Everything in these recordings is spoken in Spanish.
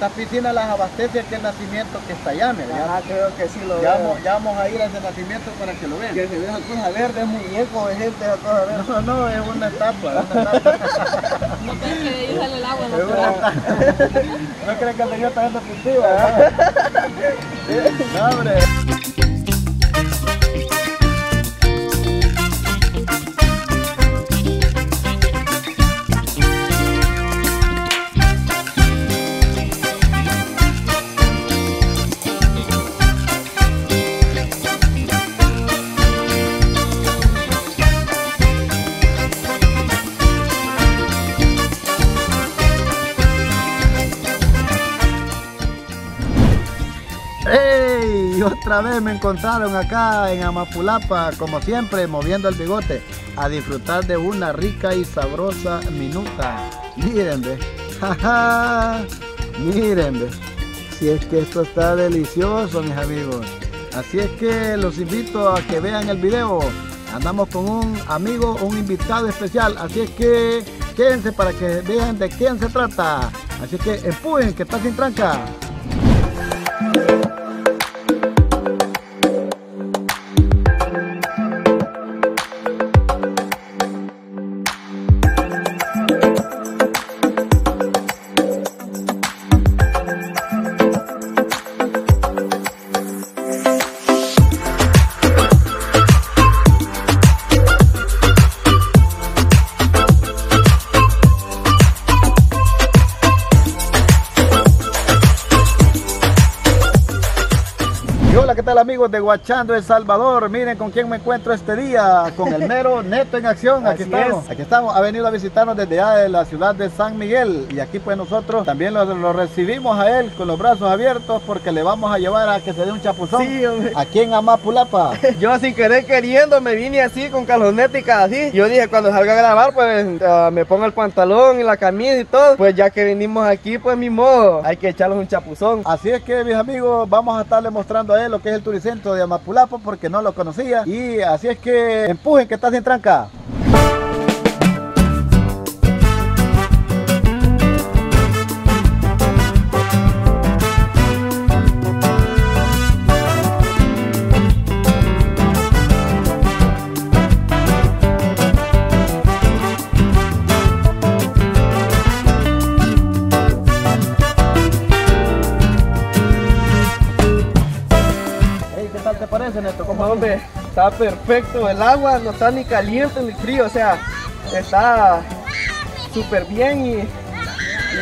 Estas piscinas las abastece aquel nacimiento que está allá, Ajá, creo que sí lo ya veo. vamos, ya vamos a ir a ese nacimiento para que lo vean. Que se ve esa cosa verde, es muñeco de gente, esa cosa verde. No, no, es una etapa, es una etapa. No crees que de ahí sale el agua etapa. No crees que el señor está viendo cultivo, No, hombre. Otra vez me encontraron acá en Amapulapa, como siempre, moviendo el bigote, a disfrutar de una rica y sabrosa minuta. Miren, ve. ¡Ja, Miren, ve. Si es que esto está delicioso, mis amigos. Así es que los invito a que vean el video. Andamos con un amigo, un invitado especial. Así es que quédense para que vean de quién se trata. Así que empujen, que está sin tranca. ¿Qué tal amigos de Guachando El Salvador? Miren con quién me encuentro este día, con el mero Neto en acción. Aquí Así estamos, es. aquí estamos. Ha venido a visitarnos desde allá de la ciudad de San Miguel. Y aquí pues nosotros también lo, lo recibimos a él con los brazos abiertos porque le vamos a llevar a que se dé un chapuzón. Sí, hombre. Aquí en Amapulapa. Yo sin querer queriendo me vine así con calzonética así. Yo dije cuando salga a grabar pues ah, me pongo el pantalón y la camisa y todo. Pues ya que venimos aquí pues mi modo hay que echarles un chapuzón. Así es que mis amigos, vamos a estarle mostrando a él lo que es el turicentro de Amapulapa porque no lo conocía. Y así es que empujen que está sin tranca. Está perfecto, el agua no está ni caliente ni frío, o sea, está súper bien y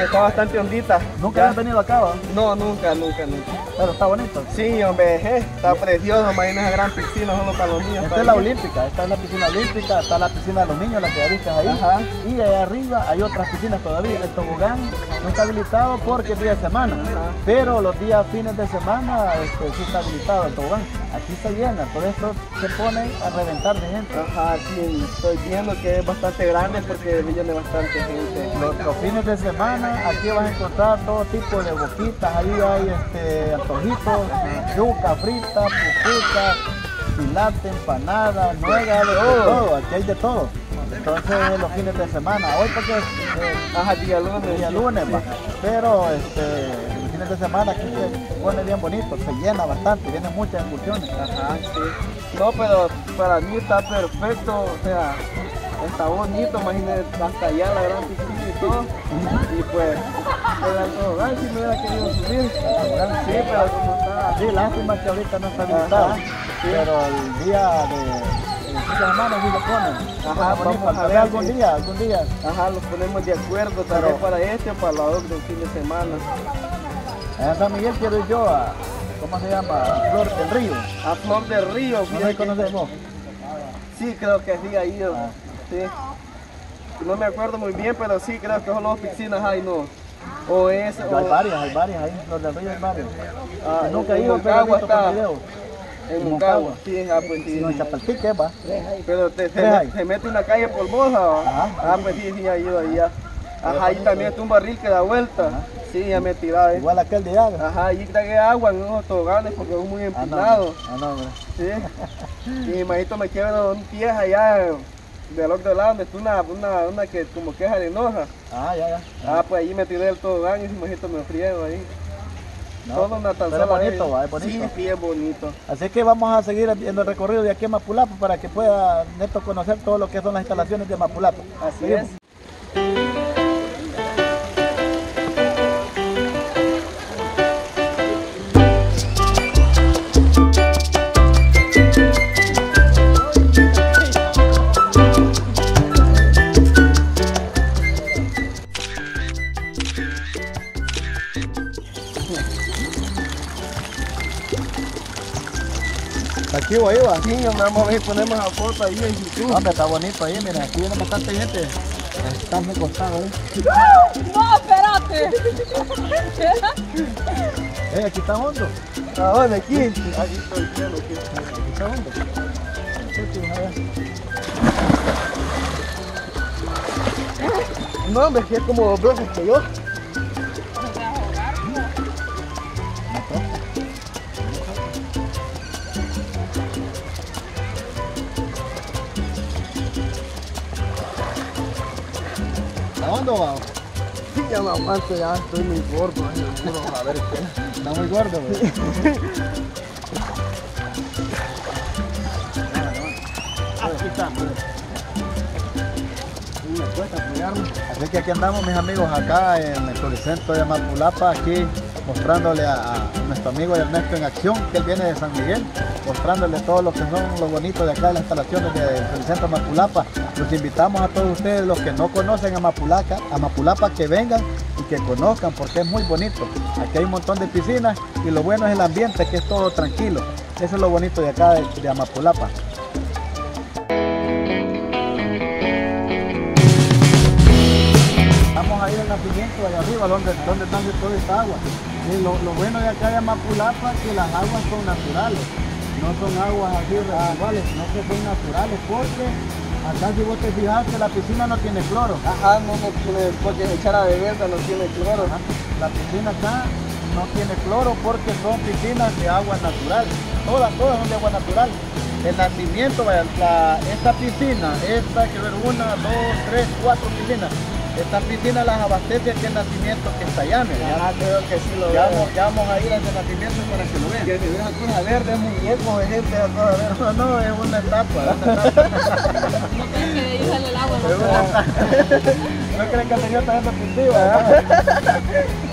está bastante hondita. Nunca Ya- has venido acá, ¿va? No, nunca, nunca, nunca. pero está bonito. Sí, hombre, eh, está precioso, imagina esa gran piscina solo para los niños. Esta es la olímpica, esta es la piscina olímpica, está la piscina de los niños, la que ya viste ahí. Ajá. Y allá arriba hay otras piscinas todavía. El tobogán no está habilitado porque es día de semana. Ajá. Pero los días fines de semana este, sí está habilitado el tobogán. Aquí se llena, todo esto se pone a reventar de gente. Ajá, sí, estoy viendo que es bastante grande porque viene bastante gente. Los, los fines de semana aquí vas a encontrar todo tipo de boquitas, ahí hay este, antojitos, yuca frita, pupusa, filate, empanada, nuega, de todo, aquí hay de todo. Entonces los fines de semana, hoy porque es eh, día lunes. día lunes, va. pero este, los fines de semana aquí se pone bien bonito, se llena bastante, vienen muchas excursiones. Ajá, sí. No, pero para mí está perfecto, o sea, está bonito, imagínate hasta allá la gran piscina y. Y pues, era todo, ay, si me hubiera querido subir. Sí, pero como está. Sí, lástima que ahorita no está habilitado, Ajá, pero el día de el de semana sí lo ponen. Ajá, vamos a ver algún día, algún día. Ajá, los ponemos de acuerdo, tal vez para este o para la otra del fin de semana. En San Miguel quiero ir yo a, ¿cómo se llama? A Flor del Río. A Flor del Río, ¿No conoces vos? Sí, creo que sí, ahí ido. Ah. Sí. No me acuerdo muy bien, pero sí, creo que son las piscinas ahí, ¿no? O es... Hay varias, hay varias ahí, Flor del Río hay varias. Ah, nunca he en ido, pero he está. En En Moncagua. Sí, ah, pues sí. No, en Chapaltique, va. Pero te, se, met- mete una calle polvosa, ¿va? Ajá. Ah, pues sí, sí, ha ido allá. Ajá, ahí también está un barril que da vuelta. Sí, ya me he tirado, ¿eh? Igual aquel de allá. Ajá, ahí tragué agua en unos toboganes porque es muy Ah, no, empinado. ah, no. Sí. Y mi me quiebra un pie allá del otro lado donde está una, una, una que como que es arenosa. Ah, ya, ya. Ah, pues ahí me tiré el tobogán y si mojito me friego ahí. No, Todo una tan pero es bonito, va, es bonito. Sí, sí, es bonito. Así que vamos a seguir viendo el recorrido de aquí a Mapulapo para que pueda Neto conocer todo lo que son las instalaciones de Mapulapo. Así Seguimos. es. Aquí o ahí va. Sí, vamos a ver, ponemos la foto ahí en YouTube. Hombre, está bonito ahí, mira, aquí viene bastante gente. Está muy costado, ¿eh? No, espérate. Eh, aquí está hondo. ¿A dónde? Aquí. Ahí estoy viendo aquí. Aquí está hondo. No, hombre, es como dos veces que yo. Dónde va? Sí, ya me aguanto, ya estoy muy gordo. a ver qué. Está muy gordo, güey. Aquí apoyarme. Así que aquí andamos mis amigos acá en el Floricentro de Mapulapa, aquí mostrándole a, nuestro amigo Ernesto en acción, que él viene de San Miguel, mostrándole todo lo que son lo bonito de acá, las instalaciones del de Mapulapa. Los invitamos a todos ustedes, los que no conocen a Mapulaca, a Mapulapa, que vengan y que conozcan, porque es muy bonito. Aquí hay un montón de piscinas y lo bueno es el ambiente, que es todo tranquilo. Eso es lo bonito de acá de, de Amapulapa. Vamos a ir al nacimiento allá arriba, donde, donde está toda esta agua. Lo, lo bueno de acá de Amapulapa es que las aguas son naturales, no son aguas así residuales, sino que son naturales, porque acá si vos te fijaste, la piscina no tiene cloro. Ajá, no, no tiene, porque echar a beber no tiene cloro. Ajá. La piscina acá no tiene cloro porque son piscinas de agua natural. Todas, todas son de agua natural. El nacimiento, vaya, la- esta piscina, esta, quiero ver, una, dos, tres, cuatro piscinas. Estas piscinas las abastece aquí el nacimiento que está allá. Ajá, creo que sí lo Ya vamos, ya vamos a ir a ese nacimiento para que lo vean. Que se vea cosa verde, es muñeco de gente a toda verde. No, no, es una etapa. No crees que de ahí sale el agua. Es no? ¿No creen que el señor está haciendo cultiva?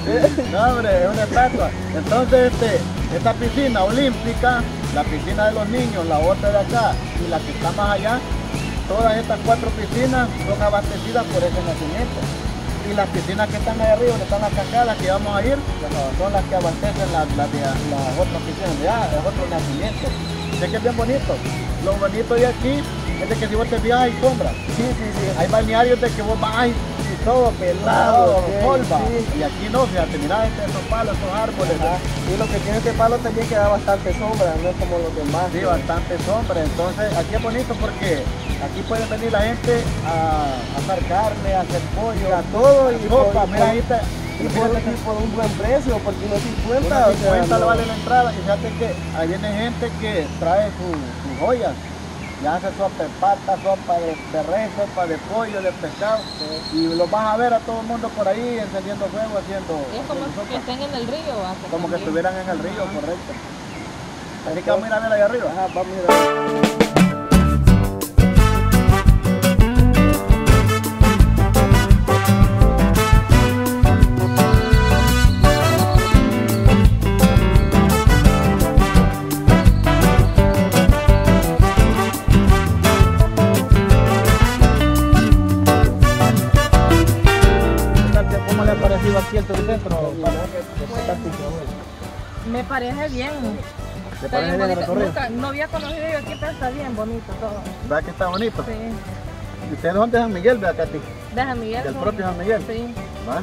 No, hombre, es una estatua. Entonces, este, esta piscina olímpica, la piscina de los niños, la otra de acá y la que está más allá, todas estas cuatro piscinas son abastecidas por ese nacimiento. Y las piscinas que están ahí arriba, donde están las cascadas que vamos a ir, son las que abastecen las, otras piscinas allá, es otro nacimiento. Sé que es bien bonito. Lo bonito de aquí es de que si vos te fijas hay sombra. Sí, sí, sí. Hay balnearios de que vos vas todo pelado, polva. sí. Y aquí no, fíjate, mira este, esos palos, esos árboles. Ajá. Y lo que tiene este palo también que da bastante sombra, no es como los demás. Sí, bastante sombra. Entonces, aquí es bonito porque aquí puede venir la gente a, a hacer carne, a hacer pollo, A todo y por- Mira, ahí está. Y por, y por un buen precio, porque no 50, Una o sea, 50 le no- vale la entrada y fíjate que ahí viene gente que trae su- sus joyas y hace sopa de pata, sopa de, de res, sopa de pollo, de pescado y los vas a ver a todo el mundo por ahí encendiendo fuego haciendo, Es como que estén en el río. como que estuvieran en el río, correcto. Así que vamos a ir a ver allá arriba. Ajá, vamos a ir a- parece bien. ¿Le Está parece bien bien el bonito. recorrido? Nunca, no había conocido yo aquí, pero está bien bonito todo. ¿Verdad que está bonito? Sí. ¿Y ustedes dónde es San Miguel, vea Katy? De San Miguel. ¿Del propio San Miguel? Sí. ¿Va?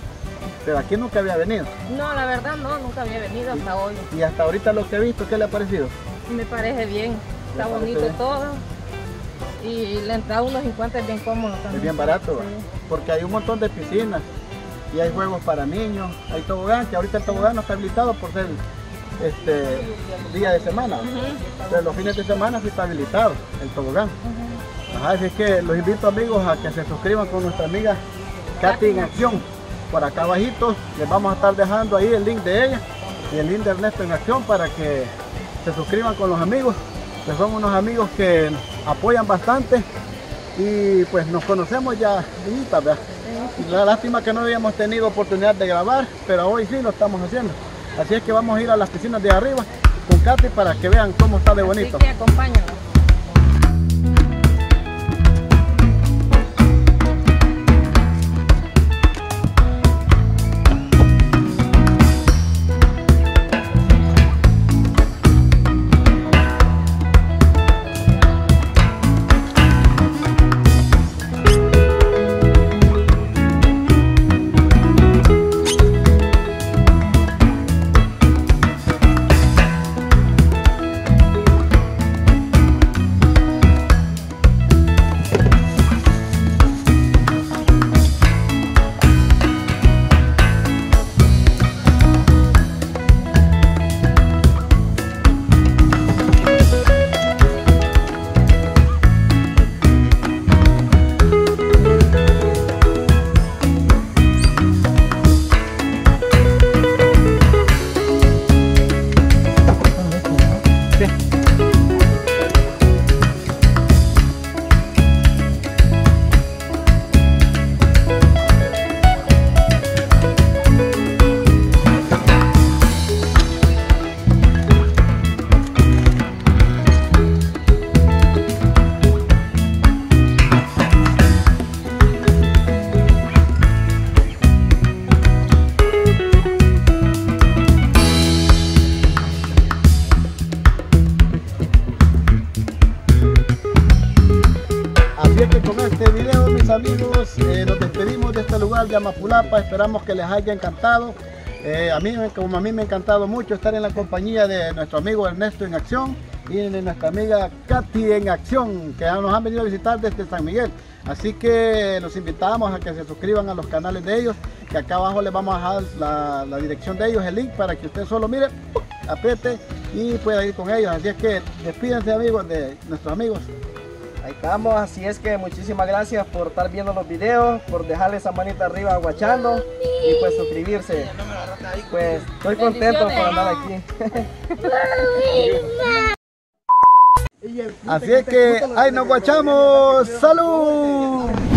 Pero aquí nunca había venido. No, la verdad no, nunca había venido hasta hoy. Y hasta ahorita lo que he visto, ¿qué le ha parecido? Me parece bien. Está parece bonito bien? todo. Y la entrada unos 50 es bien cómodo también. Es bien barato, porque hay un montón de piscinas y hay juegos para niños, hay tobogán, que ahorita el tobogán no está habilitado por ser este día de semana, pero los fines de semana sí está habilitado el tobogán. ujú. así es que los invito amigos a que se suscriban con nuestra amiga Katy en Acción. Por acá abajito les vamos a estar dejando ahí el link de ella y el link de Ernesto en Acción para que se suscriban con los amigos. Que son unos amigos que apoyan bastante y pues nos conocemos ya La lástima que no habíamos tenido oportunidad de grabar, pero hoy sí lo estamos haciendo. Así es que vamos a ir a las piscinas de arriba con Katy para que vean cómo está de bonito. Así que acompáñanos. Amigos, eh, nos despedimos de este lugar de Amapulapa, esperamos que les haya encantado. Eh, a mí, como a mí me ha encantado mucho estar en la compañía de nuestro amigo Ernesto en acción y de nuestra amiga Katy en acción, que nos han venido a visitar desde San Miguel. Así que los invitamos a que se suscriban a los canales de ellos, que acá abajo les vamos a dejar la, la dirección de ellos, el link, para que usted solo mire, apriete y pueda ir con ellos. Así es que despídense amigos de nuestros amigos. Ahí estamos, así es que muchísimas gracias por estar viendo los videos, por dejarle esa manita arriba aguachando y pues suscribirse. Pues estoy contento por andar aquí. Así es que ahí nos guachamos. ¡Salud!